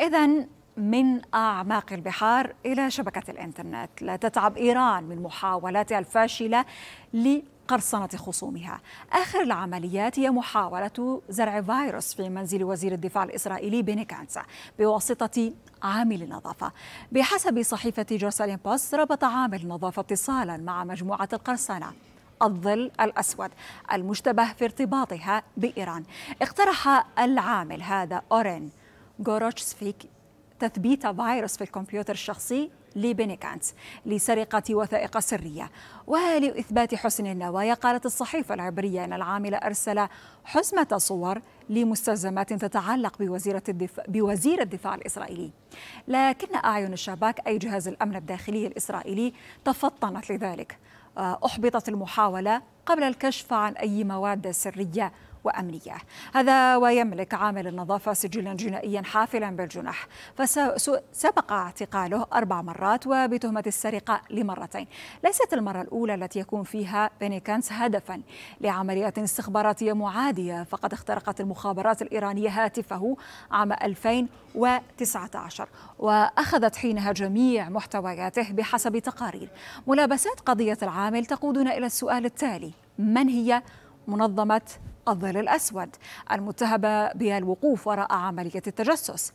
إذا من أعماق البحار إلى شبكة الإنترنت. لا تتعب إيران من محاولاتها الفاشلة لقرصنة خصومها. آخر العمليات هي محاولة زرع فيروس في منزل وزير الدفاع الإسرائيلي بيني كانتس بواسطة عامل النظافة. بحسب صحيفة جيروساليم بوست ربط عامل النظافة اتصالا مع مجموعة القرصنة الظل الأسود المشتبه في ارتباطها بإيران. اقترح العامل هذا أورين غوروتشسفيك تثبيت فيروس في الكمبيوتر الشخصي لبينيكانس لسرقة وثائق سرية. ولإثبات حسن النوايا قالت الصحيفة العبرية أن العامل أرسل حزمة صور لمستلزمات تتعلق بوزيرة الدفاع بوزير الدفاع الإسرائيلي. لكن أعين الشباك أي جهاز الأمن الداخلي الإسرائيلي تفطنت لذلك. أحبطت المحاولة قبل الكشف عن أي مواد سرية وأمنية. هذا ويملك عامل النظافة سجلا جنائيا حافلا بالجنح فسبق اعتقاله أربع مرات وبتهمة السرقة لمرتين. ليست المرة الأولى التي يكون فيها بينيكانس هدفا. لعمليات استخباراتية معادية فقد اخترقت المخابرات الإيرانية هاتفه عام 2019 وأخذت حينها جميع محتوياته بحسب تقارير. ملابسات قضية العامل تقودنا إلى السؤال التالي. من هي منظمة الظل الأسود المتهمة بالوقوف وراء عملية التجسس.